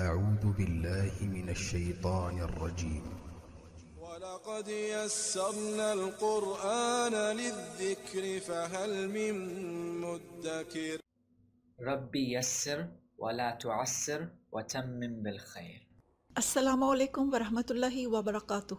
أعوذ بالله من الشيطان الرجيم. ولقد يسرنا القرآن للذكر فهل من مدكر؟ ربي يسر ولا تعسر وتمم بالخير. السلام عليكم ورحمة الله وبركاته.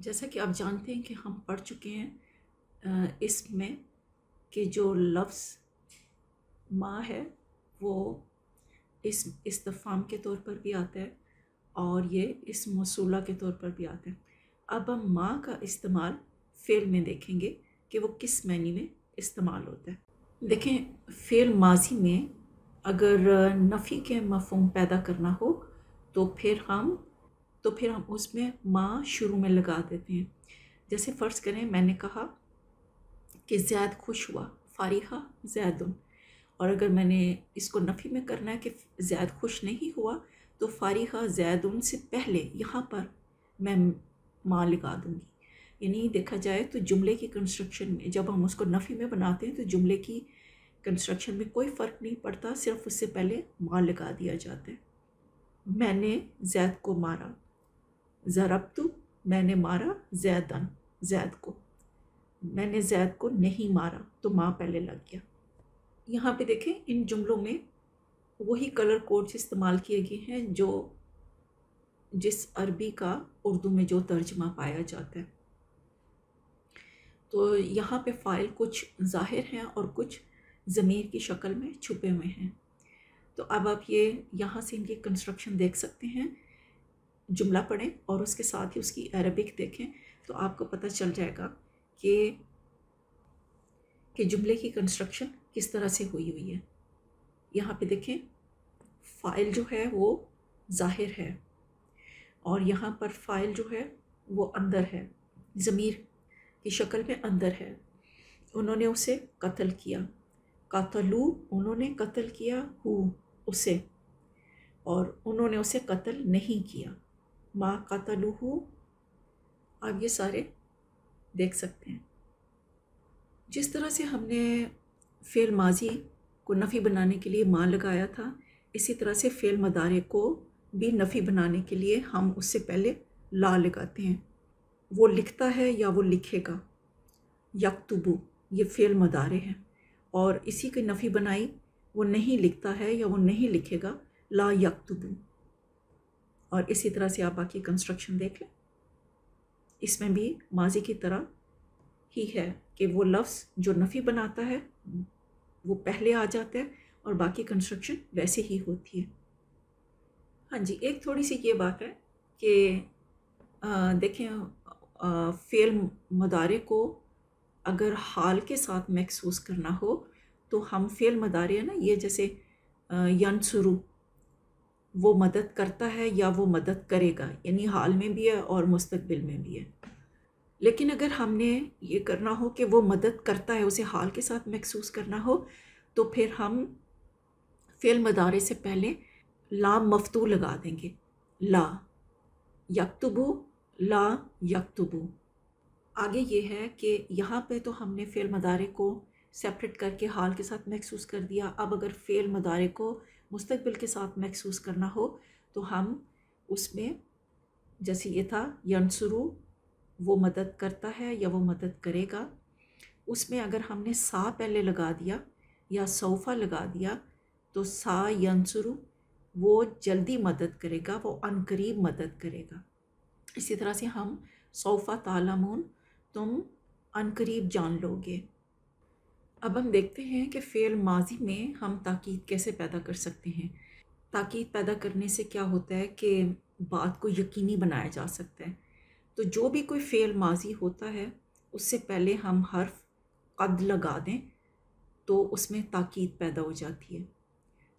جیسا کہ آپ جانتے ہیں کہ ہم پڑھ چکے ہیں اس میں کہ جو لفظ ماں ہے، وہ اس استفام کے طور پر بھی آتا ہے اور یہ اس موصولہ کے طور پر بھی آتا ہے۔ اب ہم ماں کا استعمال فعل میں دیکھیں گے کہ وہ کس معنی میں استعمال ہوتا ہے۔ دیکھیں، فعل ماضی میں اگر نفی کے مفہوم پیدا کرنا ہو تو پھر ہم تو پھر ہم اس میں ماں شروع میں لگا دیتے ہیں۔ جیسے فرض کریں، میں نے کہا کہ زید خوش ہوا فارحہ زیدن اور اگر میں نے اس کو نفی میں کرنا ہے کہ زید خوش نہیں ہوا، تو فارحہ زیدن سے پہلے یہاں پر میں ماں لگا دوں گی۔ یعنی دیکھا جائے تو جملے کی کنسٹرکشن میں، جب ہم اس کو نفی میں بناتے ہیں تو جملے کی کنسٹرکشن میں کوئی فرق نہیں پڑتا، صرف اس سے پہلے ماں لگا دیا جاتا ہے۔ میں نے زید کو مارا۔ ضربتو میں نے مارا زیدن زید کو۔ میں نے زید کو نہیں مارا تو ماں پہلے لگ گیا۔ یہاں پہ دیکھیں ان جملوں میں وہی کلر کوڈز استعمال کیے گئے ہیں جو جس عربی کا اردو میں جو ترجمہ پایا جاتا ہے۔ تو یہاں پہ فائل کچھ ظاہر ہیں اور کچھ ضمیر کی شکل میں چھپے ہوئے ہیں۔ تو اب آپ یہ یہاں سے ان کی کنسٹرکشن دیکھ سکتے ہیں۔ جملہ پڑھیں اور اس کے ساتھ ہی اس کی عربک دیکھیں تو آپ کو پتہ چل جائے گا کہ کہ جملے کی کنسٹرکشن کس طرح سے ہوئی ہوئی ہے۔ یہاں پہ دیکھیں فائل جو ہے وہ ظاہر ہے اور یہاں پر فائل جو ہے وہ اندر ہے، ضمیر کی شکل میں اندر ہے۔ انہوں نے اسے قتل کیا۔ قتلو انہوں نے قتل کیا، ہو، اسے۔ اور انہوں نے اسے قتل نہیں کیا۔ ماں قتلو آپ یہ سارے دیکھ سکتے ہیں۔ جس طرح سے ہم نے فعل ماضی کو نفی بنانے کے لیے ماں لگایا تھا، اسی طرح سے فعل مدارے کو بھی نفی بنانے کے لیے ہم اس سے پہلے لا لگاتے ہیں۔ وہ لکھتا ہے یا وہ لکھے گا؟ یکتبو، یہ فعل مدارے ہیں۔ اور اسی کی نفی بنائی، وہ نہیں لکھتا ہے یا وہ نہیں لکھے گا؟ لا یکتبو۔ اور اسی طرح سے آپ باقی کنسٹرکشن دیکھ لیں۔ اس میں بھی ماضی کی طرح ہی ہے کہ وہ لفظ جو نفی بناتا ہے وہ پہلے آ جاتا ہے اور باقی کنسٹرکشن ویسے ہی ہوتی ہے۔ ہاں جی ایک تھوڑی سی یہ بات ہے کہ آ، دیکھیں آ، فعل مدارے کو اگر حال کے ساتھ محسوس کرنا ہو تو ہم فعل مدارے ہیں نا یہ جیسے ینسرو وہ مدد کرتا ہے یا وہ مدد کرے گا یعنی حال میں بھی ہے اور مستقبل میں بھی ہے۔ لیکن اگر ہم نے یہ کرنا ہو کہ وہ مدد کرتا ہے، اسے حال کے ساتھ محسوس کرنا ہو، تو پھر ہم فعل مدارے سے پہلے لا مفتو لگا دیں گے۔ لا یکتبو لا یکتبو۔ آگے یہ ہے کہ یہاں پہ تو ہم نے فعل مدارے کو سیپریٹ کر کے حال کے ساتھ محسوس کر دیا۔ اب اگر فعل مدارے کو مستقبل کے ساتھ محسوس کرنا ہو، تو ہم اس میں جیسے یہ تھا ینسرو وہ مدد کرتا ہے یا وہ مدد کرے گا۔ اس میں اگر ہم نے سا پہلے لگا دیا یا صوفہ لگا دیا، تو سا ینسرو وہ جلدی مدد کرے گا، وہ عنقریب مدد کرے گا۔ اسی طرح سے ہم صوفہ تعلمون تم عنقریب جان لو گے۔ اب ہم دیکھتے ہیں کہ فعل ماضی میں ہم تاکید کیسے پیدا کر سکتے ہیں۔ تاکید پیدا کرنے سے کیا ہوتا ہے کہ بات کو یقینی بنایا جا سکتا ہے۔ تو جو بھی کوئی فعل ماضی ہوتا ہے، اس سے پہلے ہم حرف قد لگا دیں تو اس میں تاکید پیدا ہو جاتی ہے۔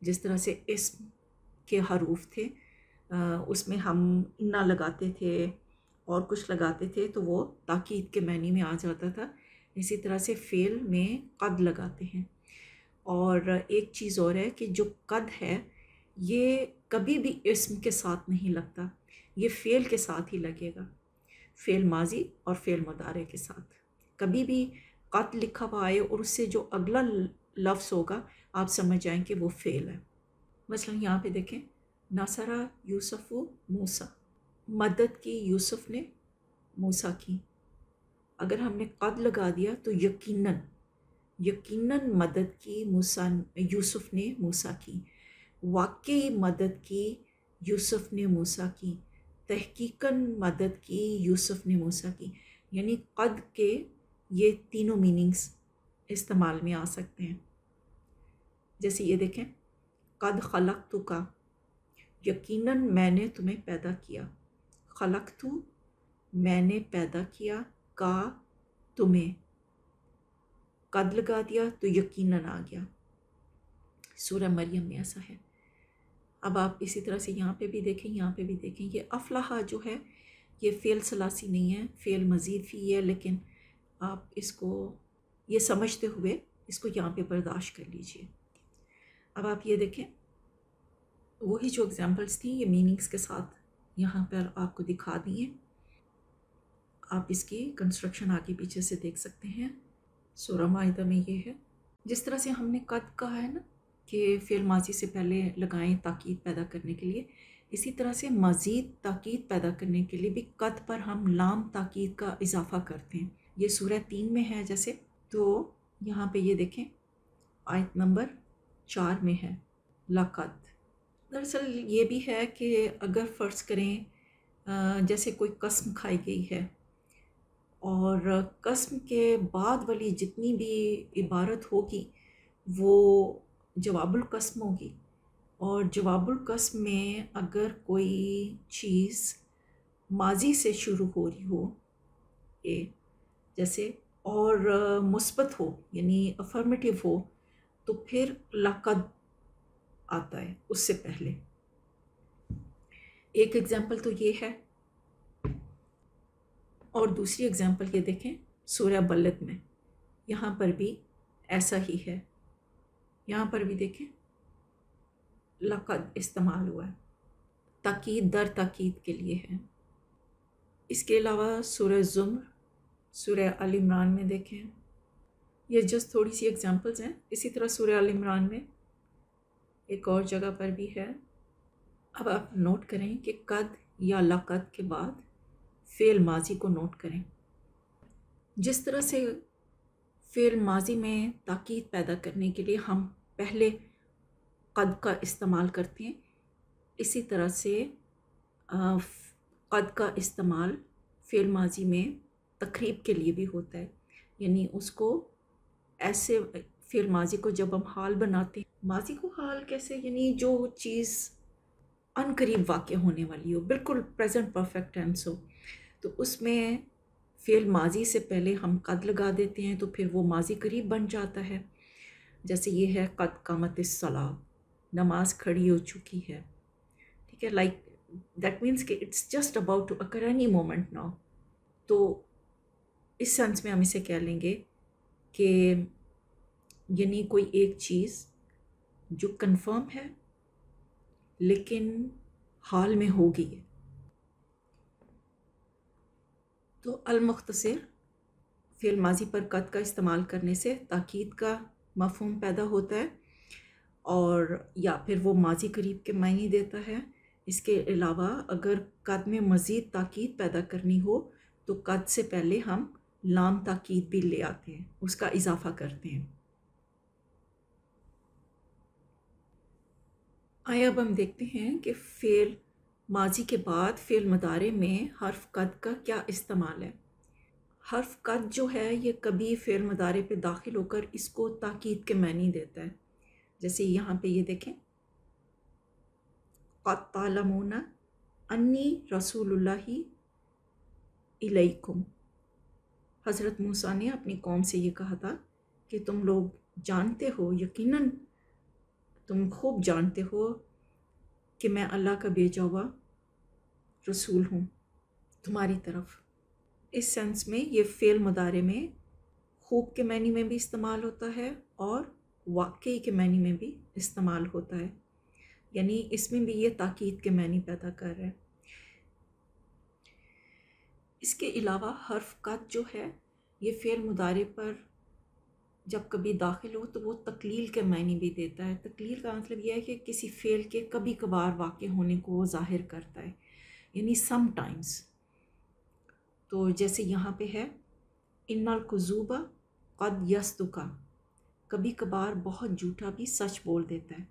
جس طرح سے اسم کے حروف تھے اس میں ہم نہ لگاتے تھے اور کچھ لگاتے تھے تو وہ تاکید کے معنی میں آ جاتا تھا۔ اسی طرح سے فعل میں قد لگاتے ہیں۔ اور ایک چیز اور ہے کہ جو قد ہے، یہ کبھی بھی اسم کے ساتھ نہیں لگتا، یہ فعل کے ساتھ ہی لگے گا۔ فعل ماضی اور فعل مدارے کے ساتھ۔ کبھی بھی قط لکھا ہوا آئے اور اس سے جو اگلا لفظ ہوگا، آپ سمجھ جائیں کہ وہ فعل ہے۔ مثلا یہاں پہ دیکھیں ناصرہ یوسف و موسا مدد کی یوسف نے موسا کی۔ اگر ہم نے قد لگا دیا تو یقیناً یقیناً مدد کی موسا یوسف نے موسا کی۔ واقعی مدد کی یوسف نے موسا کی۔ تحقیقاً مدد کی یوسف نے موسا کی۔ یعنی قد کے یہ تینوں میننگز استعمال میں آ سکتے ہیں۔ جیسے یہ دیکھیں، قد خلق تو کا۔ یقیناً میں نے تمہیں پیدا کیا۔ خلق تو میں نے پیدا کیا۔ کا تمہیں قد لگا دیا تو یقیناً آ گیا۔ سورہ مریم میں ایسا ہے۔ اب آپ اسی طرح سے یہاں پہ بھی دیکھیں، یہاں پہ بھی دیکھیں۔ یہ افلاح جو ہے، یہ فعل سلاسی نہیں ہے، فعل مزید فی ہے، لیکن آپ اس کو، یہ سمجھتے ہوئے اس کو یہاں پہ برداشت کر لیجیے۔ اب آپ یہ دیکھیں، وہی جو اگزامپلس تھیں، یہ میننگس کے ساتھ یہاں پر آپ کو دکھا دیے۔ آپ اس کی کنسٹرکشن آگے پیچھے سے دیکھ سکتے ہیں۔ سورہ معاہدہ میں یہ ہے۔ جس طرح سے ہم نے قد کہا ہے نا کہ فعل ماضی سے پہلے لگائیں تاکید پیدا کرنے کے لیے، اسی طرح سے مزید تاکید پیدا کرنے کے لیے بھی قد پر ہم لام تاکید کا اضافہ کرتے ہیں۔ یہ سورہ تین میں ہے جیسے۔ تو یہاں پہ یہ دیکھیں، آیت نمبر چار میں ہے۔ لاقت دراصل یہ بھی ہے کہ اگر فرض کریں جیسے کوئی قسم کھائی گئی ہے اور قسم کے بعد والی جتنی بھی عبارت ہوگی وہ جواب القسم ہوگی۔ اور جواب القسم میں اگر کوئی چیز ماضی سے شروع ہو رہی ہو، اے، جیسے اور مثبت ہو یعنی افرمیٹیو ہو، تو پھر لقد آتا ہے اس سے پہلے۔ ایک ایگزامپل تو یہ ہے اور دوسری ایگزامپل یہ دیکھیں سورہ بلد میں۔ یہاں پر بھی ایسا ہی ہے۔ یہاں پر بھی دیکھیں۔ لقد استعمال ہوا ہے۔ تاکید در تاکید کے لیے ہے۔ اس کے علاوہ سورہ زمر، سورہ عال عمران میں دیکھیں۔ یہ جسٹ تھوڑی سی ایگزامپلز ہیں۔ اسی طرح سورہ عال عمران میں ایک اور جگہ پر بھی ہے۔ اب آپ نوٹ کریں کہ قد یا لاقد کے بعد فعل ماضی کو نوٹ کریں۔ جس طرح سے فعل ماضی میں تاکید پیدا کرنے کے لیے ہم پہلے قد کا استعمال کرتے ہیں، اسی طرح سے قد کا استعمال فعل ماضی میں تقریب کے لیے بھی ہوتا ہے۔ یعنی اس کو ایسے فعل ماضی کو جب ہم حال بناتے ہیں، ماضی کو حال کیسے؟ یعنی جو چیز ان قریب واقع ہونے والی ہو، بالکل پریزنٹ پرفیکٹ ٹینس ہو۔ تو اس میں فعل ماضی سے پہلے ہم قد لگا دیتے ہیں تو پھر وہ ماضی قریب بن جاتا ہے۔ جیسے یہ ہے، قد قامت الصلاح نماز کھڑی ہو چکی ہے۔ ٹھیک ہے لائک دیٹ مینس کہ it's just about to occur any moment now تو اس سینس میں ہم اسے کہہ لیں گے کہ یعنی کوئی ایک چیز جو کنفرم ہے لیکن حال میں ہو گئی ہے تو المختصر فعل ماضی پر قد کا استعمال کرنے سے تاکید کا مفہوم پیدا ہوتا ہے اور یا پھر وہ ماضی قریب کے معنی دیتا ہے۔ اس کے علاوہ اگر قد میں مزید تاکید پیدا کرنی ہو تو قد سے پہلے ہم لام تاکید بھی لے آتے ہیں، اس کا اضافہ کرتے ہیں۔ آئے اب ہم دیکھتے ہیں کہ فعل ماضی کے بعد فعل مدارے میں حرف قد کا کیا استعمال ہے؟ حرف قد جو ہے، یہ کبھی فعل مدارے پہ داخل ہو کر اس کو تاکید کے معنی دیتا ہے۔ جیسے یہاں پہ یہ دیکھیں۔ قد تعلمون انی رسول اللہ علیکم حضرت موسیٰ نے اپنی قوم سے یہ کہا تھا کہ تم لوگ جانتے ہو، یقیناً تم خوب جانتے ہو کہ میں اللہ کا بھیجا ہوا رسول ہوں تمہاری طرف۔ اس سینس میں، یہ فعل مدارے میں خوب کے معنی میں بھی استعمال ہوتا ہے اور واقعی کے معنی میں بھی استعمال ہوتا ہے۔ یعنی اس میں بھی یہ تاکید کے معنی پیدا کر رہا ہے اس کے علاوہ حرف قد جو ہے، یہ فعل مدارے پر جب کبھی داخل ہو تو وہ تقلیل کے معنی بھی دیتا ہے۔ تقلیل کا مطلب یہ ہے کہ کسی فعل کے کبھی کبھار واقع ہونے کو وہ ظاہر کرتا ہے۔ یعنی سم ٹائمز تو جیسے یہاں پہ ہے ان القزوبہ قد یست کا کبھی کبھار بہت جھوٹا بھی سچ بول دیتا ہے۔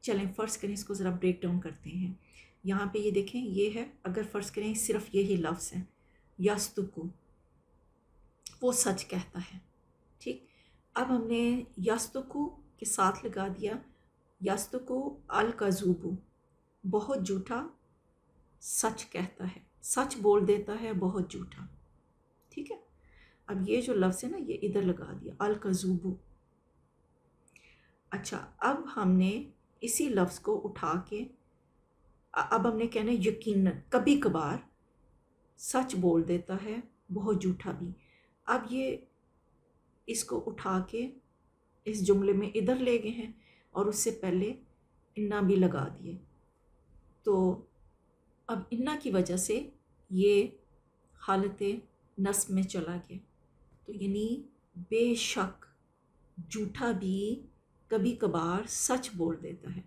چلیں فرض کریں اس کو ذرا بریک ڈاؤن کرتے ہیں۔ یہاں پہ یہ دیکھیں، یہ ہے، اگر فرض کریں صرف یہی لفظ ہے یستکو وہ سچ کہتا ہے، ٹھیک؟ اب ہم نے یستکو کے ساتھ لگا دیا۔ یستکو الکزوبو بہت جھوٹا سچ کہتا ہے، سچ بول دیتا ہے، بہت جھوٹا۔ ٹھیک ہے؟ اب یہ جو لفظ ہے نا، یہ ادھر لگا دیا الکزوبو اچھا اب ہم نے اسی لفظ کو اٹھا کے، اب ہم نے کہنا ہے یقیناً، کبھی کبھار سچ بول دیتا ہے، بہت جھوٹا بھی۔ اب یہ اس کو اٹھا کے اس جملے میں ادھر لے گئے ہیں اور اس سے پہلے انا بھی لگا دیے۔ تو اب انا کی وجہ سے یہ حالت نصب میں چلا گیا۔ تو یعنی بے شک جھوٹا بھی کبھی کبھار سچ بول دیتا ہے۔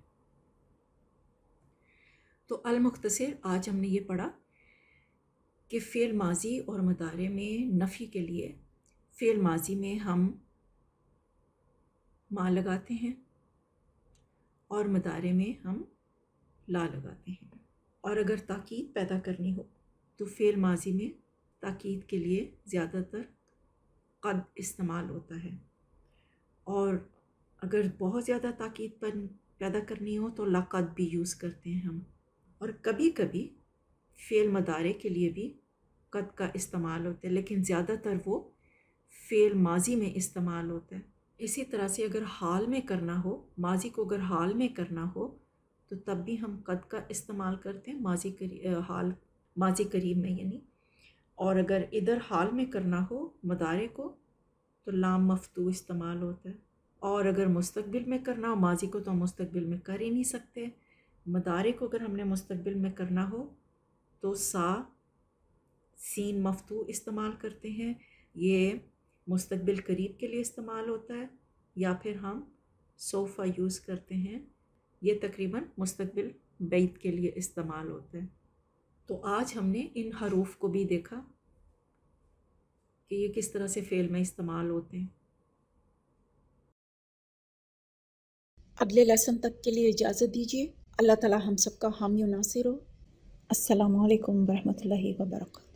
تو المختصر آج ہم نے یہ پڑھا کہ فعل ماضی اور مدارے میں نفی کے لیے فعل ماضی میں ہم ماں لگاتے ہیں اور مدارے میں ہم لا لگاتے ہیں۔ اور اگر تاکید پیدا کرنی ہو، تو فعل ماضی میں تاکید کے لیے زیادہ تر قد استعمال ہوتا ہے۔ اور اگر بہت زیادہ تاکید پر پیدا کرنی ہو، تو لاقد بھی یوز کرتے ہیں ہم۔ اور کبھی کبھی فعل مدارے کے لیے بھی قد کا استعمال ہوتا ہے، لیکن زیادہ تر وہ فعل ماضی میں استعمال ہوتا ہے۔ اسی طرح سے اگر حال میں کرنا ہو، ماضی کو اگر حال میں کرنا ہو تو تب بھی ہم قد کا استعمال کرتے ہیں، ماضی حال، ماضی قریب میں یعنی۔ اور اگر ادھر حال میں کرنا ہو، مدارے کو، تو لام مفتو استعمال ہوتا ہے۔ اور اگر مستقبل میں کرنا ہو، ماضی کو تو ہم مستقبل میں کر ہی نہیں سکتے۔ مدارے کو اگر ہم نے مستقبل میں کرنا ہو، تو سا، سین مفتو استعمال کرتے ہیں۔ یہ مستقبل قریب کے لیے استعمال ہوتا ہے، یا پھر ہم صوفہ یوز کرتے ہیں۔ یہ تقریباً مستقبل بیت کے لیے استعمال ہوتا ہے تو آج ہم نے ان حروف کو بھی دیکھا کہ یہ کس طرح سے فعل میں استعمال ہوتے ہیں۔ اگلے لیسن تک کے لیے اجازت دیجیے۔ اللہ تعالی ہم سب کا حامی و ناصر ہو۔ السلام علیکم ورحمۃ اللہ وبرکاتہ۔